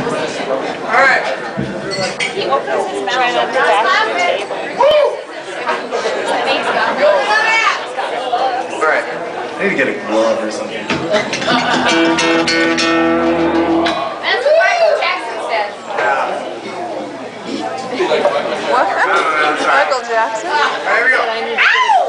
Alright. He opens his mouth at the back of the table. Alright. I need to get a glove or something. That's what Michael Jackson says. What? Michael Jackson? Alright, here we go. Ah!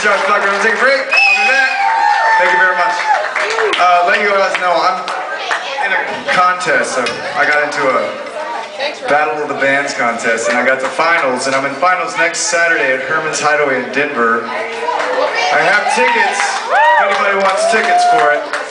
Josh. I'm gonna take a break. I'll be back. Thank you very much. Uh, you guys know I'm in a contest. So I got into a Battle of the Bands contest, and I got to finals, and I'm in finals next Saturday at Herman's Hideaway in Denver. I have tickets. If anybody wants tickets for it,